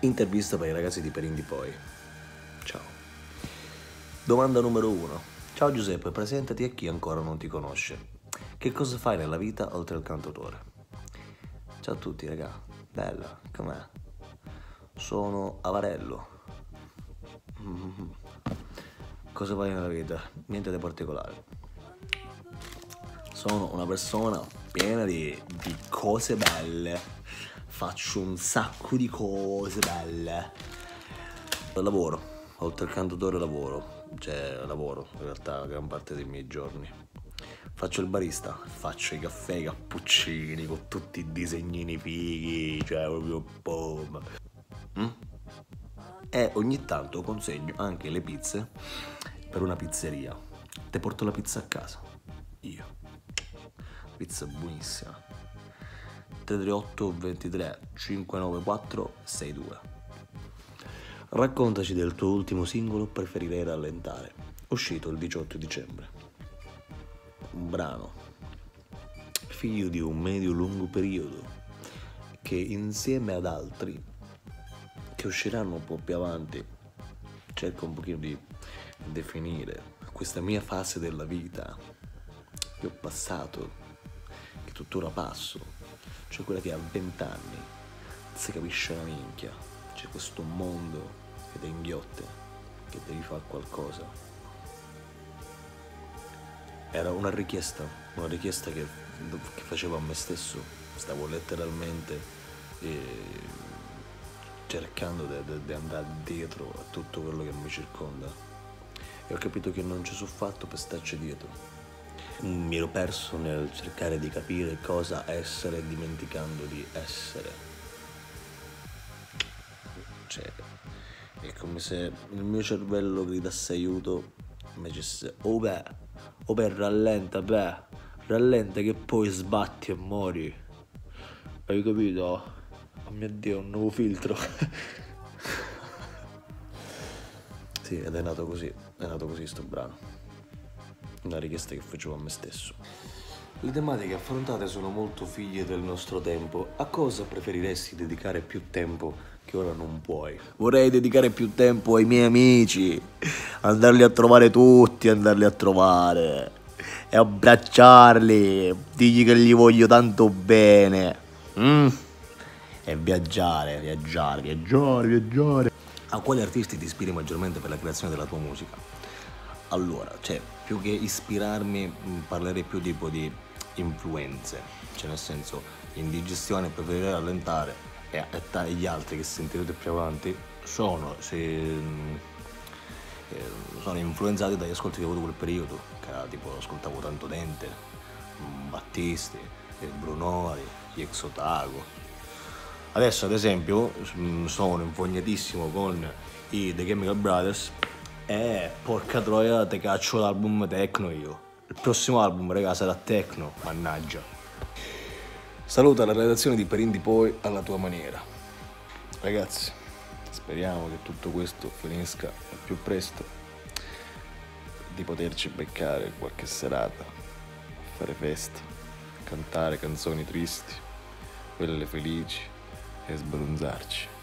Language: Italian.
Intervista per i ragazzi di Perindi poi. Ciao. Domanda numero uno. Ciao Giuseppe, presentati a chi ancora non ti conosce. Che cosa fai nella vita oltre al cantautore? Ciao a tutti, raga. Bella, com'è? Sono Avarello. Mm-hmm. Cosa fai nella vita? Niente di particolare. Sono una persona piena di, di cose belle. Faccio un sacco di cose belle. Lavoro, oltre al cantautore lavoro. Cioè, lavoro in realtà gran parte dei miei giorni. Faccio il barista, faccio i caffè, i cappuccini con tutti i disegnini fighi, cioè proprio boom. Mm? E ogni tanto consegno anche le pizze per una pizzeria. Te porto la pizza a casa. Io. Pizza buonissima. 338 23 594 62. Raccontaci del tuo ultimo singolo Preferirei rallentare, uscito il 18 dicembre. Un brano figlio di un medio-lungo periodo che insieme ad altri che usciranno un po' più avanti cerca un pochino di definire questa mia fase della vita che ho passato, tuttora passo, cioè quella che a 20 anni si capisce la minchia, c'è questo mondo che ti inghiotte, che devi fare qualcosa. Era una richiesta, una richiesta che, che facevo a me stesso, stavo letteralmente eh, cercando di andare dietro a tutto quello che mi circonda e ho capito che non ci sono fatto per starci dietro. Mi ero perso nel cercare di capire cosa essere dimenticando di essere. Cioè, è come se il mio cervello gridasse aiuto, mi dicesse, oh beh, oh beh, rallenta, beh, rallenta che poi sbatti e muori. Hai capito? Oh mio Dio, un nuovo filtro. sì, ed è nato così, è nato così sto brano. Una richiesta che facevo a me stesso. Le tematiche affrontate sono molto figlie del nostro tempo. A cosa preferiresti dedicare più tempo che ora non puoi? Vorrei dedicare più tempo ai miei amici, andarli a trovare tutti, andarli a trovare e abbracciarli, digli che gli voglio tanto bene. Mm? E viaggiare, viaggiare, viaggiare, viaggiare. A quali artisti ti ispiri maggiormente per la creazione della tua musica? Allora, cioè, più che ispirarmi, parlerei più tipo di influenze, cioè nel senso, indigestione preferirei rallentare e, e gli altri che sentirete più avanti sono, se, eh, sono influenzati dagli ascolti che ho avuto quel periodo, che era tipo ascoltavo tanto Dente, Battisti, Brunori, gli Exotago, Adesso ad esempio sono infognatissimo con i The Chemical Brothers e porca troia te caccio l'album techno io. Il prossimo album raga sarà techno, mannaggia. Saluta la redazione di Perindi poi alla tua maniera. Ragazzi, speriamo che tutto questo finisca al più presto, di poterci beccare qualche serata, fare festa, cantare canzoni tristi, quelle felici e sbronzarci.